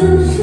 Jesus.